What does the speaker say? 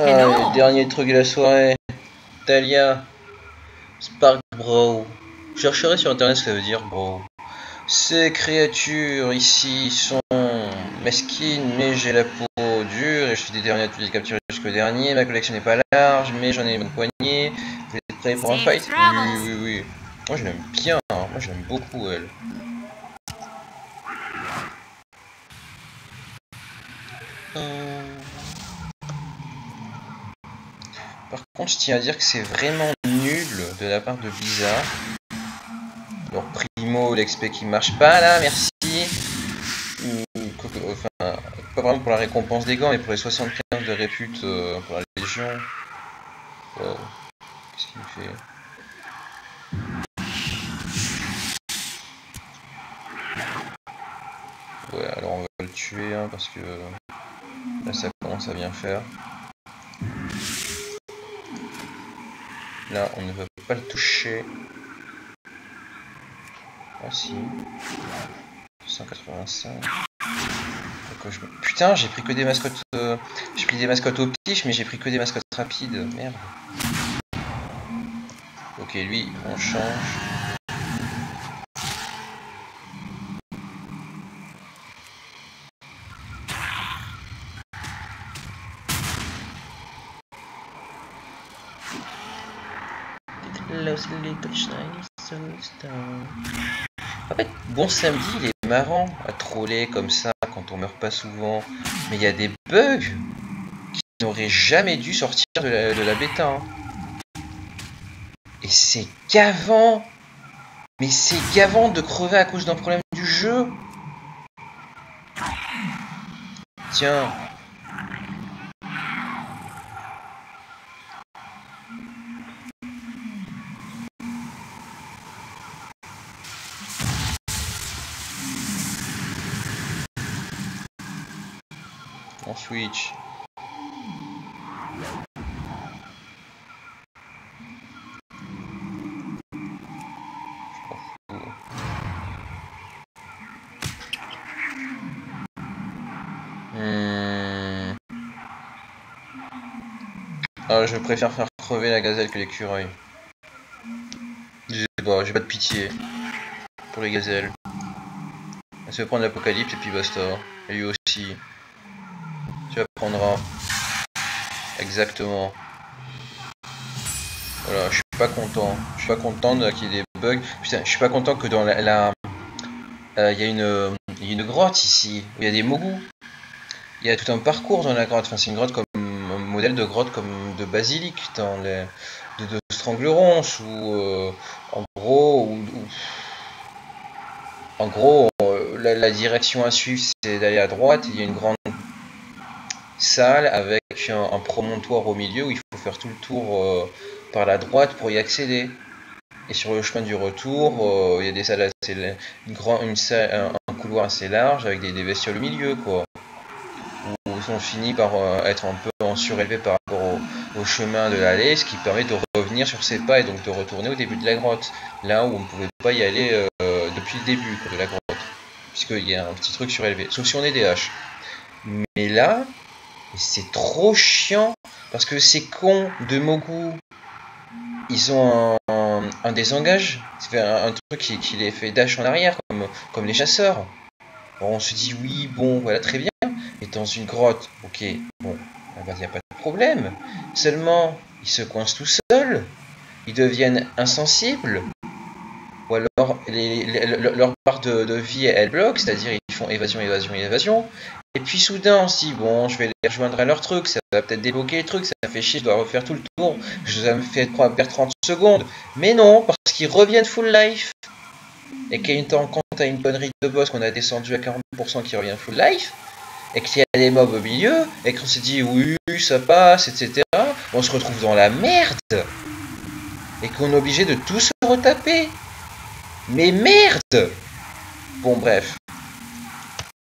Ah, le dernier truc de la soirée. Talia. Spark Bro. Je chercherai sur internet ce que ça veut dire, bro. Ces créatures ici sont mesquines, mais j'ai la peau dure et je suis déterminé à toutes les capturer jusqu'au dernier. Ma collection n'est pas large, mais j'en ai une bonne poignée. Vous êtes prêts pour un fight? Oui, oui, oui. Moi je l'aime bien, moi je l'aime beaucoup elle. Euh. Par contre, je tiens à dire que c'est vraiment nul de la part de Blizzard. Leur primo, l'expé qui marche pas là, merci. enfin, pas vraiment pour la récompense des gants, mais pour les 75 de répute euh, pour la Légion. Wow. Qu'est-ce qu'il fait? Ouais, alors on va le tuer hein, parce que là ça commence à bien faire. Là, on ne va pas le toucher. Ah si. 185. Putain, j'ai pris que des mascottes... Euh, j'ai pris des mascottes au pif, mais j'ai pris que des mascottes rapides. Merde. Ok, lui, on change. En bon samedi, il est marrant à troller comme ça quand on meurt pas souvent. Mais il y a des bugs qui n'auraient jamais dû sortir de la, bêta. Hein. Et c'est gavant Mais c'est gavant de crever à cause d'un problème du jeu Tiens, Switch. Hmm. Ah, je préfère faire crever la gazelle que l'écureuil. Je sais pas, j'ai pas de pitié pour les gazelles. Elle se prendre l'apocalypse et puis basta. Et lui aussi. Tu apprendras. Exactement. Voilà, je suis pas content. Je suis pas content qu'il y ait des bugs. Putain, je suis pas content que dans la... Euh, il y, a une, grotte ici, où il y a des mogus. Il y a tout un parcours dans la grotte. Enfin, c'est une grotte comme un modèle de grotte comme de basilic dans les de, de Stranglerons ou euh, en gros en gros euh, la, la, direction à suivre c'est d'aller à droite. Il y a une grande salle avec un, promontoire au milieu où il faut faire tout le tour euh, par la droite pour y accéder. Et sur le chemin du retour, euh, il y a des salles assez, une un, couloir assez large avec des, des bestioles au milieu, quoi. Où, on finit par euh, être un peu en surélevé par rapport au, chemin de l'allée, ce qui permet de revenir sur ses pas et donc de retourner au début de la grotte, là où on ne pouvait pas y aller depuis le début de la grotte, puisqu'il y a un petit truc surélevé, sauf si on est haches. Mais là, c'est trop chiant parce que ces cons de Mogu, ils ont un, un, désengage, c'est un, truc qui, les fait dash en arrière comme, les chasseurs. on se dit oui, bon, voilà, très bien. Et dans une grotte, ok, bon, il n'y a pas de problème. Seulement, ils se coincent tout seuls, ils deviennent insensibles, ou alors leur part de, de vie elle bloque, c'est-à-dire font évasion, évasion, évasion, et puis soudain, on se dit, bon, je vais les rejoindre à leur truc, ça va peut-être débloquer le truc, ça fait chier, je dois refaire tout le tour, ça me fait perdre 30 secondes. Mais non, parce qu'ils reviennent full life. Et qu'il y a une temps, quand t'as une connerie de boss qu'on a descendu à 40% qui revient full life, et qu'il y a des mobs au milieu, et qu'on s'est dit, oui, ça passe, etc., on se retrouve dans la merde. Et qu'on est obligé de tout se retaper. Mais merde Bon, bref.